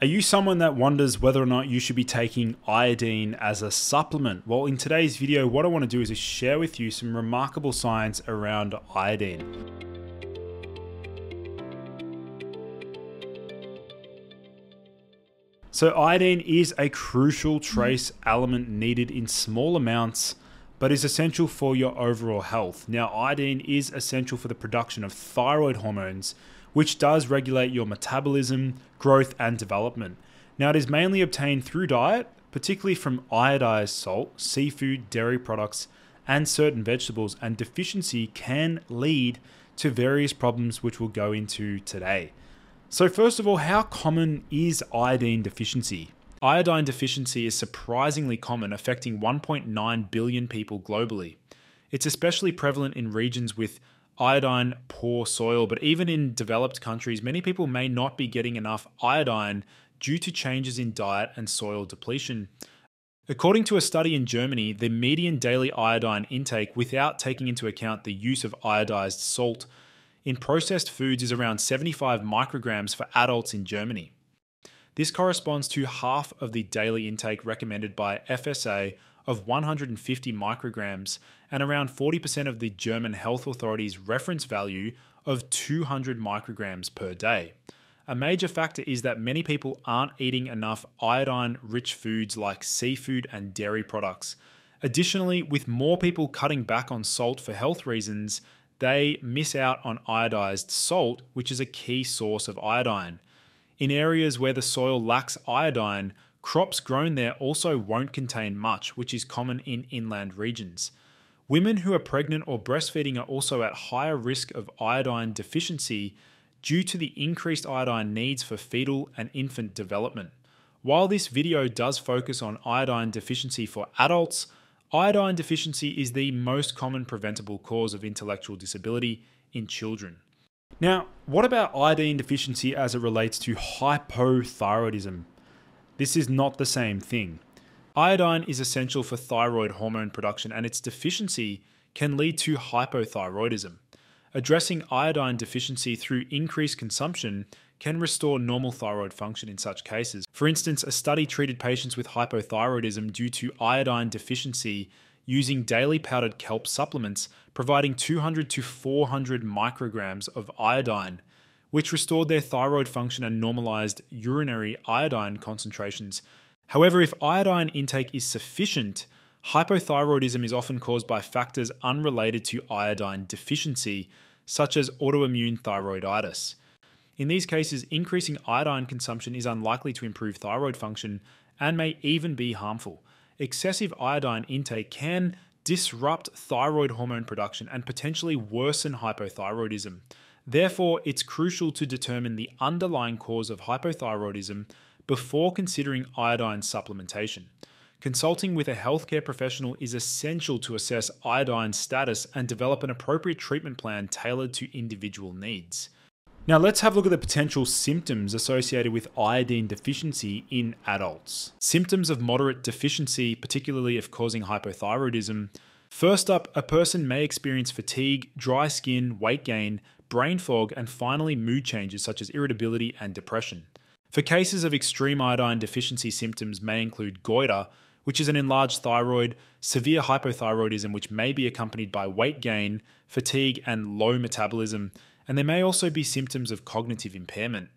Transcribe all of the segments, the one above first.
Are you someone that wonders whether or not you should be taking iodine as a supplement? Well, in today's video, what I want to do is share with you some remarkable science around iodine. So, iodine is a crucial trace element needed in small amounts, but is essential for your overall health. Now, iodine is essential for the production of thyroid hormones which does regulate your metabolism, growth, and development. Now, it is mainly obtained through diet, particularly from iodized salt, seafood, dairy products, and certain vegetables, and deficiency can lead to various problems which we'll go into today. So, first of all, how common is iodine deficiency? Iodine deficiency is surprisingly common, affecting 1.9 billion people globally. It's especially prevalent in regions with iodine poor soil, but even in developed countries, many people may not be getting enough iodine due to changes in diet and soil depletion. According to a study in Germany, the median daily iodine intake without taking into account the use of iodized salt in processed foods is around 75 micrograms for adults in Germany. This corresponds to half of the daily intake recommended by EFSA of 150 micrograms and around 40% of the German health authorities' reference value of 200 micrograms per day. A major factor is that many people aren't eating enough iodine rich foods like seafood and dairy products. Additionally, with more people cutting back on salt for health reasons, they miss out on iodized salt, which is a key source of iodine. In areas where the soil lacks iodine, Crops grown there also won't contain much, which is common in inland regions. Women who are pregnant or breastfeeding are also at higher risk of iodine deficiency due to the increased iodine needs for fetal and infant development. While this video does focus on iodine deficiency for adults, iodine deficiency is the most common preventable cause of intellectual disability in children. Now, what about iodine deficiency as it relates to hypothyroidism? This is not the same thing. Iodine is essential for thyroid hormone production, and its deficiency can lead to hypothyroidism. Addressing iodine deficiency through increased consumption can restore normal thyroid function in such cases. For instance, a study treated patients with hypothyroidism due to iodine deficiency using daily powdered kelp supplements, providing 200 to 400 micrograms of iodine which restored their thyroid function and normalized urinary iodine concentrations. However, if iodine intake is sufficient, hypothyroidism is often caused by factors unrelated to iodine deficiency, such as autoimmune thyroiditis. In these cases, increasing iodine consumption is unlikely to improve thyroid function and may even be harmful. Excessive iodine intake can disrupt thyroid hormone production and potentially worsen hypothyroidism. Therefore, it's crucial to determine the underlying cause of hypothyroidism before considering iodine supplementation. Consulting with a healthcare professional is essential to assess iodine status and develop an appropriate treatment plan tailored to individual needs. Now, let's have a look at the potential symptoms associated with iodine deficiency in adults. Symptoms of moderate deficiency, particularly if causing hypothyroidism. First up, a person may experience fatigue, dry skin, weight gain, brain fog, and finally mood changes such as irritability and depression. For cases of extreme iodine deficiency symptoms may include goiter, which is an enlarged thyroid, severe hypothyroidism which may be accompanied by weight gain, fatigue, and low metabolism, and there may also be symptoms of cognitive impairment.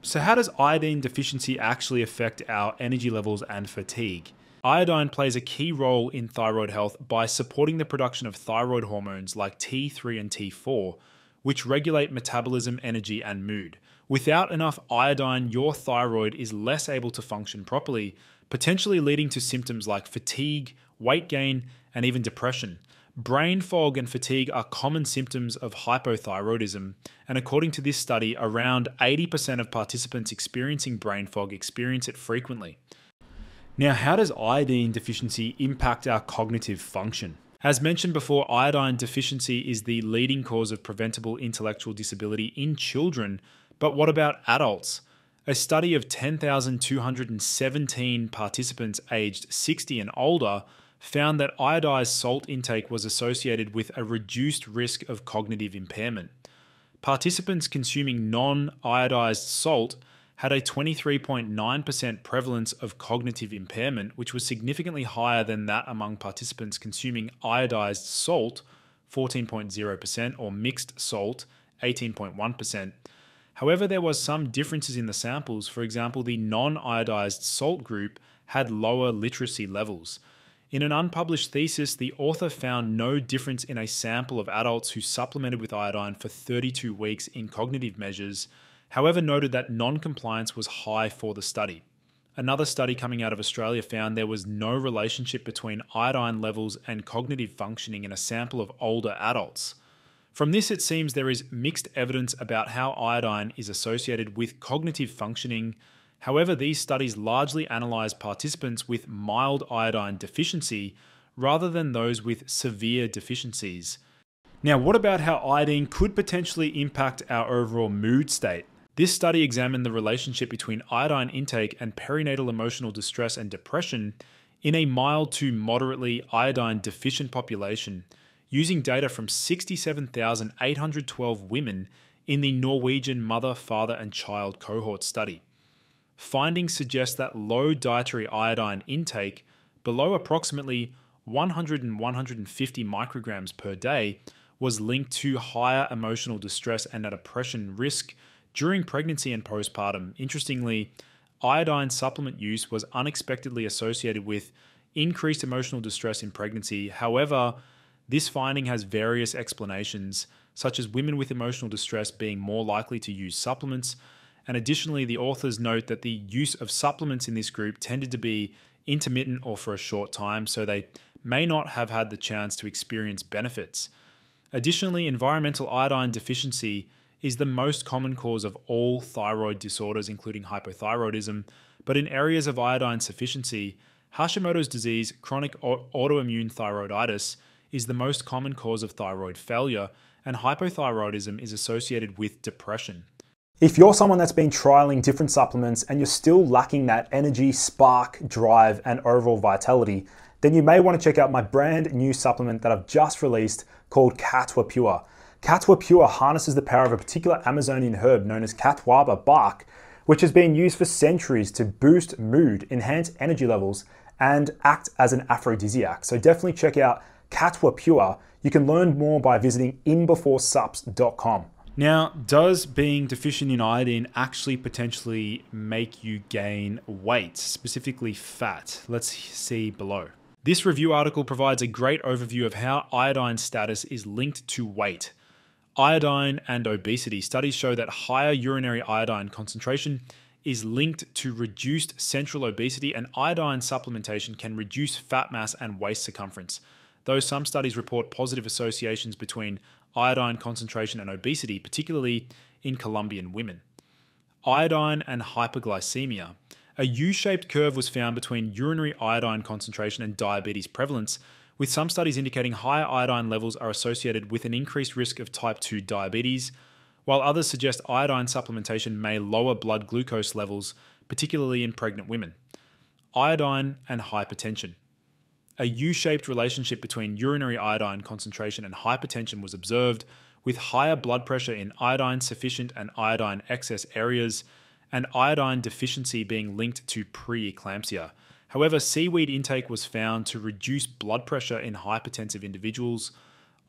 So, how does iodine deficiency actually affect our energy levels and fatigue? Iodine plays a key role in thyroid health by supporting the production of thyroid hormones like T3 and T4, which regulate metabolism, energy, and mood. Without enough iodine, your thyroid is less able to function properly, potentially leading to symptoms like fatigue, weight gain, and even depression. Brain fog and fatigue are common symptoms of hypothyroidism, and according to this study, around 80% of participants experiencing brain fog experience it frequently. Now, how does iodine deficiency impact our cognitive function? As mentioned before, iodine deficiency is the leading cause of preventable intellectual disability in children, but what about adults? A study of 10,217 participants aged 60 and older found that iodized salt intake was associated with a reduced risk of cognitive impairment. Participants consuming non iodized salt had a 23.9% prevalence of cognitive impairment, which was significantly higher than that among participants consuming iodized salt, 14.0%, or mixed salt, 18.1%. However, there was some differences in the samples. For example, the non-iodized salt group had lower literacy levels. In an unpublished thesis, the author found no difference in a sample of adults who supplemented with iodine for 32 weeks in cognitive measures, however, noted that non compliance was high for the study. Another study coming out of Australia found there was no relationship between iodine levels and cognitive functioning in a sample of older adults. From this, it seems there is mixed evidence about how iodine is associated with cognitive functioning However, these studies largely analyse participants with mild iodine deficiency rather than those with severe deficiencies. Now, what about how iodine could potentially impact our overall mood state? This study examined the relationship between iodine intake and perinatal emotional distress and depression in a mild to moderately iodine deficient population using data from 67,812 women in the Norwegian mother, father, and child cohort study. Findings suggest that low dietary iodine intake, below approximately 100 and 150 micrograms per day, was linked to higher emotional distress and a depression risk during pregnancy and postpartum. Interestingly, iodine supplement use was unexpectedly associated with increased emotional distress in pregnancy. However, this finding has various explanations, such as women with emotional distress being more likely to use supplements, and additionally, the authors note that the use of supplements in this group tended to be intermittent or for a short time, so they may not have had the chance to experience benefits. Additionally, environmental iodine deficiency is the most common cause of all thyroid disorders, including hypothyroidism. But in areas of iodine sufficiency, Hashimoto's disease, chronic autoimmune thyroiditis, is the most common cause of thyroid failure, and hypothyroidism is associated with depression. If you're someone that's been trialing different supplements and you're still lacking that energy, spark, drive, and overall vitality, then you may want to check out my brand new supplement that I've just released called Katwa Pure. Katwa Pure harnesses the power of a particular Amazonian herb known as Catuaba bark, which has been used for centuries to boost mood, enhance energy levels, and act as an aphrodisiac. So definitely check out Katwa Pure. You can learn more by visiting inb4supps.com. Now, does being deficient in iodine actually potentially make you gain weight, specifically fat? Let's see below. This review article provides a great overview of how iodine status is linked to weight. Iodine and obesity. Studies show that higher urinary iodine concentration is linked to reduced central obesity, and iodine supplementation can reduce fat mass and waist circumference. Though some studies report positive associations between iodine concentration and obesity, particularly in Colombian women. Iodine and hyperglycemia. A U shaped curve was found between urinary iodine concentration and diabetes prevalence, with some studies indicating higher iodine levels are associated with an increased risk of type 2 diabetes, while others suggest iodine supplementation may lower blood glucose levels, particularly in pregnant women. Iodine and hypertension a U shaped relationship between urinary iodine concentration and hypertension was observed, with higher blood pressure in iodine sufficient and iodine excess areas, and iodine deficiency being linked to preeclampsia. However, seaweed intake was found to reduce blood pressure in hypertensive individuals.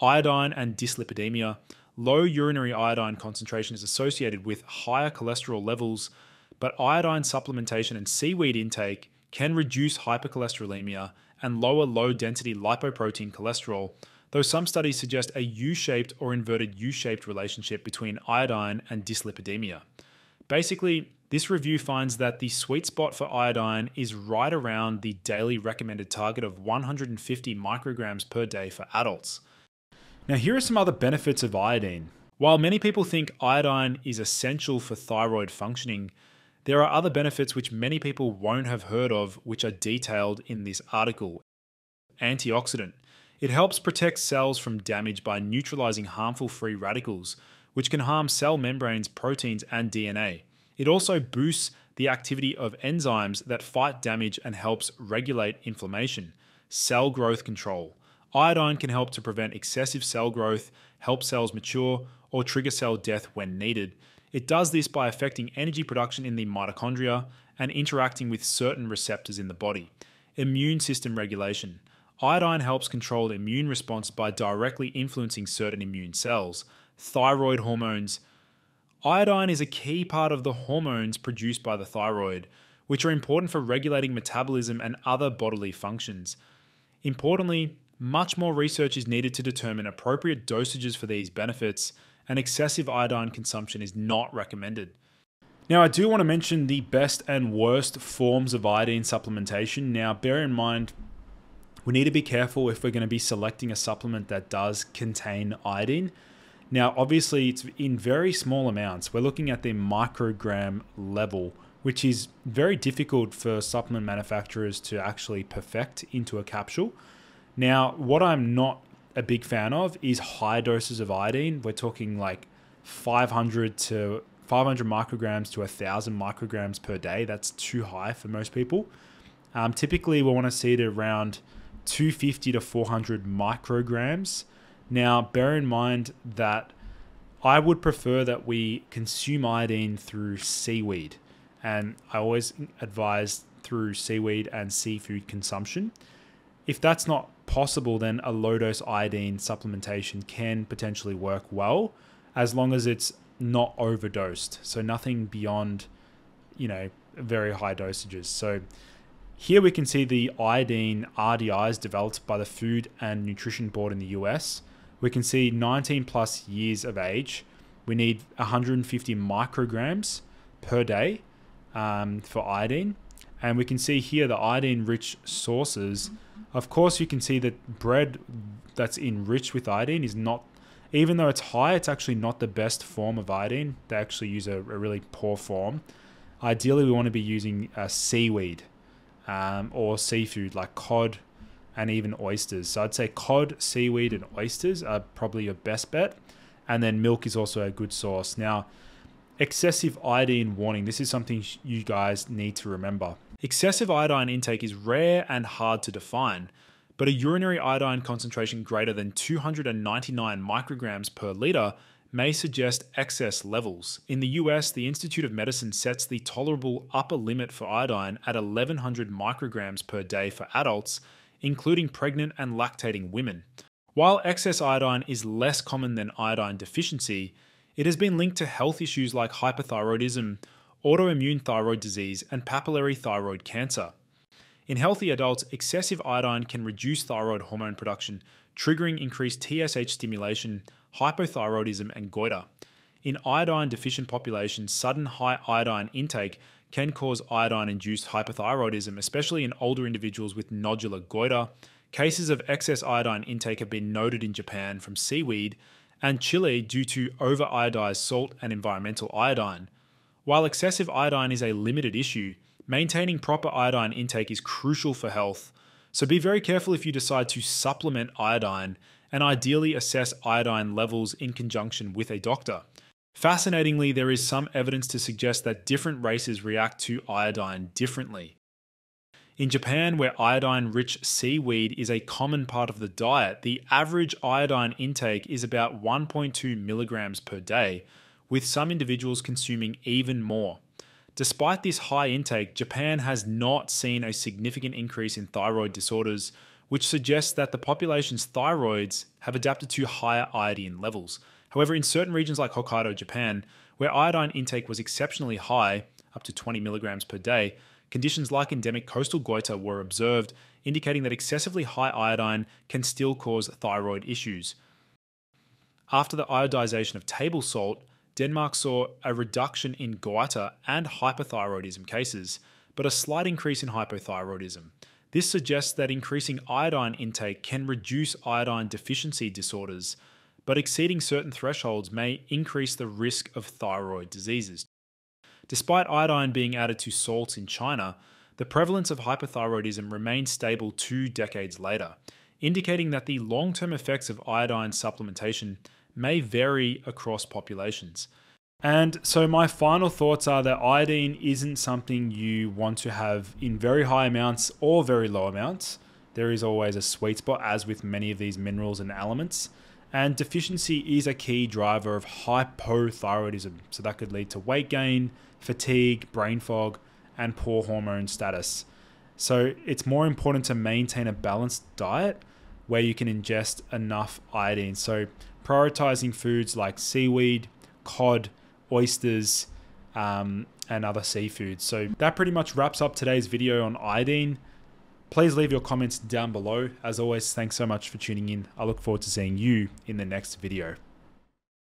Iodine and dyslipidemia. Low urinary iodine concentration is associated with higher cholesterol levels, but iodine supplementation and seaweed intake can reduce hypercholesterolemia and lower low density lipoprotein cholesterol, though some studies suggest a U shaped or inverted U shaped relationship between iodine and dyslipidemia. Basically, this review finds that the sweet spot for iodine is right around the daily recommended target of 150 micrograms per day for adults. Now, here are some other benefits of iodine. While many people think iodine is essential for thyroid functioning, there are other benefits which many people won't have heard of, which are detailed in this article. Antioxidant. It helps protect cells from damage by neutralizing harmful free radicals, which can harm cell membranes, proteins, and DNA. It also boosts the activity of enzymes that fight damage and helps regulate inflammation. Cell growth control. Iodine can help to prevent excessive cell growth, help cells mature, or trigger cell death when needed. It does this by affecting energy production in the mitochondria and interacting with certain receptors in the body. Immune system regulation. Iodine helps control immune response by directly influencing certain immune cells. Thyroid hormones. Iodine is a key part of the hormones produced by the thyroid, which are important for regulating metabolism and other bodily functions. Importantly, much more research is needed to determine appropriate dosages for these benefits, and excessive iodine consumption is not recommended. Now, I do want to mention the best and worst forms of iodine supplementation. Now, bear in mind, we need to be careful if we're going to be selecting a supplement that does contain iodine. Now, obviously, it's in very small amounts. We're looking at the microgram level, which is very difficult for supplement manufacturers to actually perfect into a capsule. Now, what I'm not a big fan of is high doses of iodine. We're talking like 500 to 500 micrograms to 1,000 micrograms per day. That's too high for most people. Um, typically, we want to see it around 250 to 400 micrograms. Now, bear in mind that I would prefer that we consume iodine through seaweed, and I always advise through seaweed and seafood consumption. If that's not possible, then a low dose iodine supplementation can potentially work well as long as it's not overdosed. So, nothing beyond, you know, very high dosages. So, here we can see the iodine RDIs developed by the Food and Nutrition Board in the US. We can see 19 plus years of age. We need 150 micrograms per day um, for iodine. And we can see here the iodine rich sources. Of course, you can see that bread that's enriched with iodine is not, even though it's high, it's actually not the best form of iodine. They actually use a, a really poor form. Ideally, we want to be using a seaweed um, or seafood like cod and even oysters. So I'd say cod, seaweed, and oysters are probably your best bet. And then milk is also a good source. Now, excessive iodine warning. This is something you guys need to remember. Excessive iodine intake is rare and hard to define, but a urinary iodine concentration greater than 299 micrograms per litre may suggest excess levels. In the US, the Institute of Medicine sets the tolerable upper limit for iodine at 1100 micrograms per day for adults, including pregnant and lactating women. While excess iodine is less common than iodine deficiency, it has been linked to health issues like hypothyroidism, autoimmune thyroid disease, and papillary thyroid cancer. In healthy adults, excessive iodine can reduce thyroid hormone production, triggering increased TSH stimulation, hypothyroidism, and goiter. In iodine deficient populations, sudden high iodine intake can cause iodine induced hypothyroidism, especially in older individuals with nodular goiter. Cases of excess iodine intake have been noted in Japan from seaweed and Chile due to over iodized salt and environmental iodine. While excessive iodine is a limited issue, maintaining proper iodine intake is crucial for health. So be very careful if you decide to supplement iodine and ideally assess iodine levels in conjunction with a doctor. Fascinatingly, there is some evidence to suggest that different races react to iodine differently. In Japan, where iodine rich seaweed is a common part of the diet, the average iodine intake is about 1.2 milligrams per day, with some individuals consuming even more. Despite this high intake, Japan has not seen a significant increase in thyroid disorders, which suggests that the population's thyroids have adapted to higher iodine levels. However, in certain regions like Hokkaido, Japan, where iodine intake was exceptionally high, up to 20 milligrams per day, conditions like endemic coastal goiter were observed, indicating that excessively high iodine can still cause thyroid issues. After the iodization of table salt, Denmark saw a reduction in goiter and hypothyroidism cases, but a slight increase in hypothyroidism. This suggests that increasing iodine intake can reduce iodine deficiency disorders, but exceeding certain thresholds may increase the risk of thyroid diseases. Despite iodine being added to salts in China, the prevalence of hypothyroidism remains stable two decades later, indicating that the long term effects of iodine supplementation may vary across populations. And so, my final thoughts are that iodine isn't something you want to have in very high amounts or very low amounts. There is always a sweet spot, as with many of these minerals and elements. And deficiency is a key driver of hypothyroidism, so that could lead to weight gain, fatigue, brain fog, and poor hormone status. So it's more important to maintain a balanced diet where you can ingest enough iodine. So prioritizing foods like seaweed, cod, oysters, um, and other seafood. So that pretty much wraps up today's video on iodine. Please leave your comments down below. As always, thanks so much for tuning in. I look forward to seeing you in the next video.